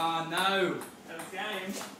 Ah, uh, no. That was game.